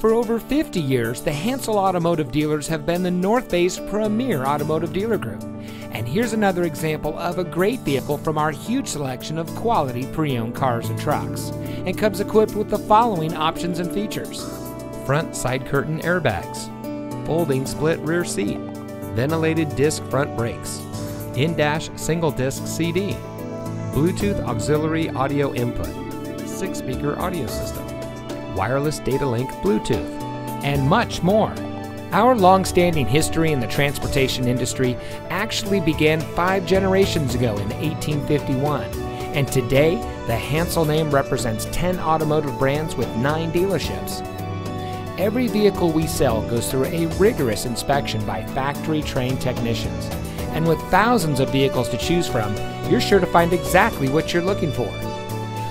For over 50 years, the Hansel Automotive dealers have been the North Bay's premier automotive dealer group. And here's another example of a great vehicle from our huge selection of quality pre owned cars and trucks. And comes equipped with the following options and features front side curtain airbags, folding split rear seat, ventilated disc front brakes, in dash single disc CD, Bluetooth auxiliary audio input, six speaker audio system, wireless data link Bluetooth, and much more. Our long standing history in the transportation industry actually began five generations ago in 1851, and today the Hansel name represents 10 automotive brands with nine dealerships. Every vehicle we sell goes through a rigorous inspection by factory trained technicians. And with thousands of vehicles to choose from, you're sure to find exactly what you're looking for.